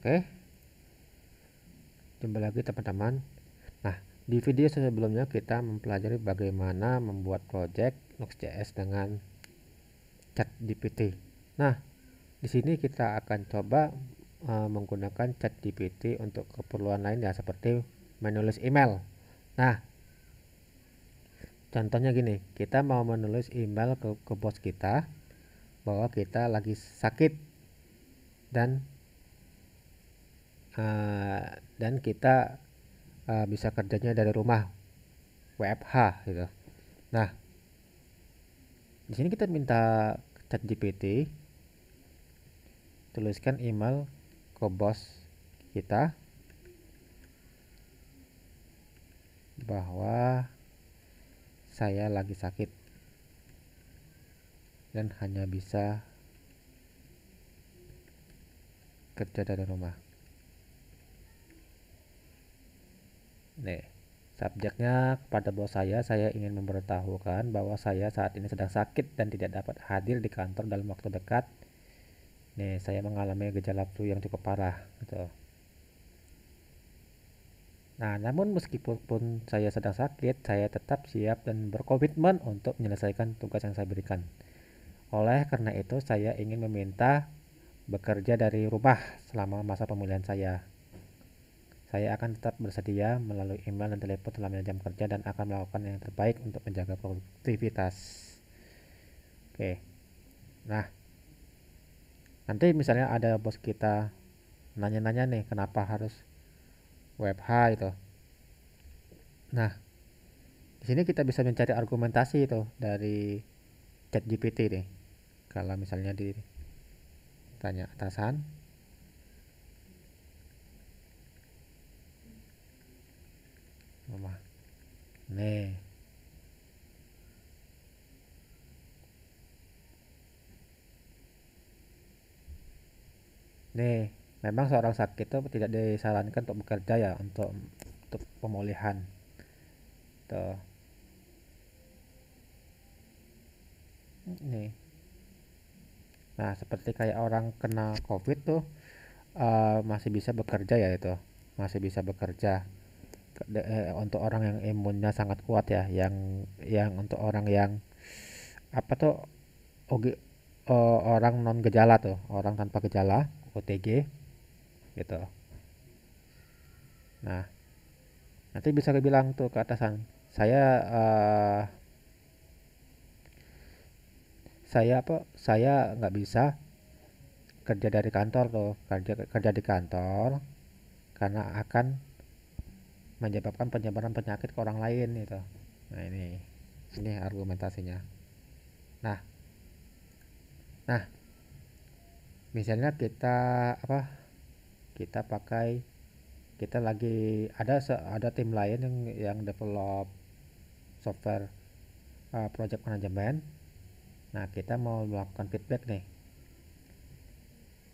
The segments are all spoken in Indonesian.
Oke. Jumpa lagi teman-teman. Nah, di video sebelumnya kita mempelajari bagaimana membuat project Next.js dengan ChatGPT. Nah, di sini kita akan coba uh, menggunakan ChatGPT untuk keperluan lain ya seperti menulis email. Nah, contohnya gini, kita mau menulis email ke, ke bos kita bahwa kita lagi sakit dan uh, dan kita uh, bisa kerjanya dari rumah WFH gitu. Nah, di sini kita minta chat GPT tuliskan email ke bos kita bahwa saya lagi sakit dan hanya bisa kerja dari rumah. Nih, subjeknya kepada bos saya, saya ingin memberitahukan bahwa saya saat ini sedang sakit dan tidak dapat hadir di kantor dalam waktu dekat. Nih, saya mengalami gejala flu yang cukup parah, gitu. Nah, namun meskipun saya sedang sakit, saya tetap siap dan berkomitmen untuk menyelesaikan tugas yang saya berikan. Oleh karena itu, saya ingin meminta bekerja dari rumah selama masa pemulihan saya. Saya akan tetap bersedia melalui email dan telepon selama jam kerja dan akan melakukan yang terbaik untuk menjaga produktivitas. Oke. Nah, nanti misalnya ada bos kita nanya-nanya nih kenapa harus WebH itu. Nah, di sini kita bisa mencari argumentasi itu dari chat GPT nih. Kalau misalnya ditanya atasan, mama. Nih. Nih memang seorang sakit itu tidak disarankan untuk bekerja ya untuk untuk pemulihan. Tuh. Nih. Nah seperti kayak orang kena covid tuh uh, masih bisa bekerja ya itu. Masih bisa bekerja untuk orang yang imunnya sangat kuat ya yang yang untuk orang yang apa tuh OG, uh, orang non gejala tuh orang tanpa gejala OTG gitu. Nah nanti bisa bilang tuh ke atasan saya uh, saya apa saya nggak bisa kerja dari kantor tuh kerja kerja di kantor karena akan menyebabkan penyebaran penyakit ke orang lain itu nah ini ini argumentasinya. Nah nah misalnya kita apa kita pakai kita lagi ada ada tim lain yang yang develop software uh, project management. Nah kita mau melakukan feedback nih.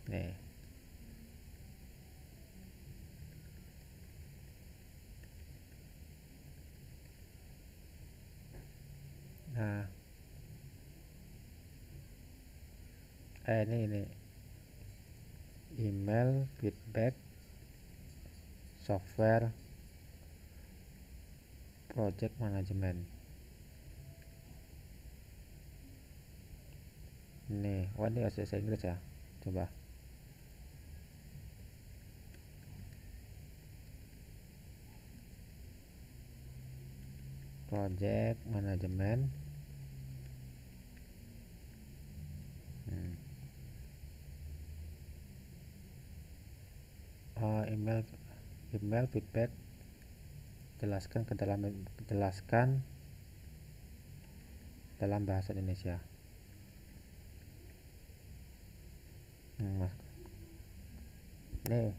Nih nah eh ini ini. Email feedback software project management. Ini wah ini bahasa Inggris ya? Coba. Project management uh, email email feedback. Jelaskan ke dalam jelaskan dalam bahasa Indonesia. Hmm, nih.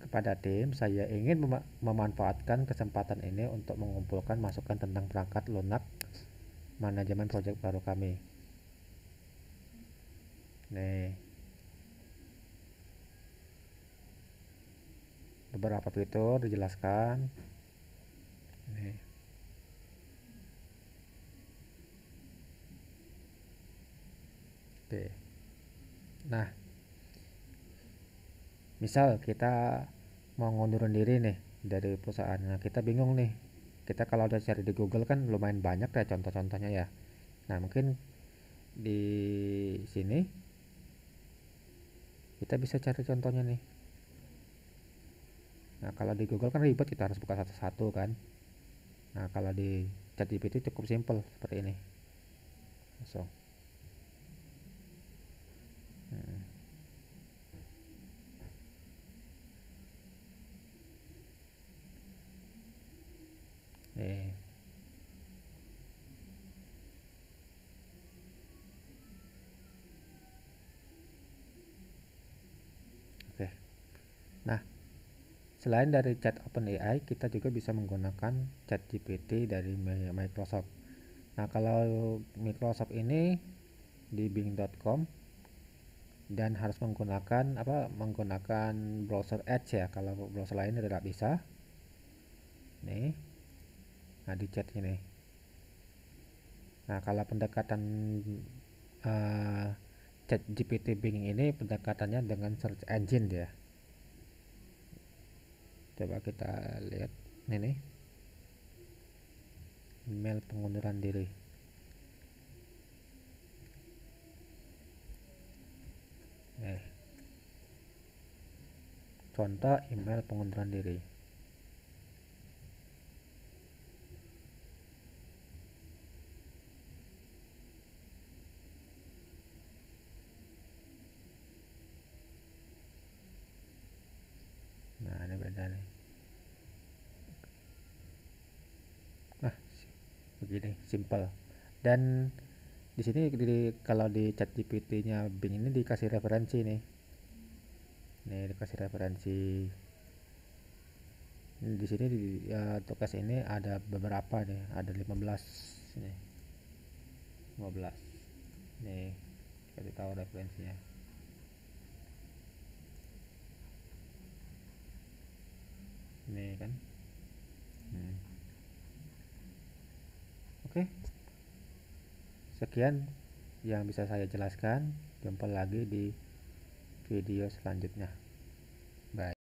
Kepada tim saya ingin mem memanfaatkan kesempatan ini untuk mengumpulkan masukan tentang perangkat lunak manajemen project baru kami. Nih beberapa fitur dijelaskan. Ini oke. Nah. Misal kita mau ngundurin diri nih dari perusahaan. Nah kita bingung nih. Kita kalau udah cari di Google kan lumayan banyak ya contoh-contohnya ya. Nah mungkin di sini kita bisa cari contohnya nih nah kalau di Google kan ribet kita harus buka satu-satu kan nah kalau di ChatGPT cukup simple seperti ini langsung. nih oke nah selain dari chat OpenAI kita juga bisa menggunakan chat GPT dari Microsoft. Nah kalau Microsoft ini di bing.com dan harus menggunakan apa menggunakan browser Edge ya. Kalau browser lain tidak bisa. Nih. Nah di chat ini. Nah kalau pendekatan uh, chat GPT Bing ini pendekatannya dengan search engine ya coba kita lihat. Ini email pengunduran diri. Eh. Contoh email pengunduran diri nah ini beda nih nah begini simple dan di sini di, kalau di chat GPT nya Bing ini dikasih referensi nih. Nih dikasih referensi. Di sini di ya, tugas ini ada beberapa nih. Ada 15 nih. 15 nih kasih tahu referensinya. Ini kan hmm. oke sekian yang bisa saya jelaskan. Jumpa lagi di video selanjutnya. Bye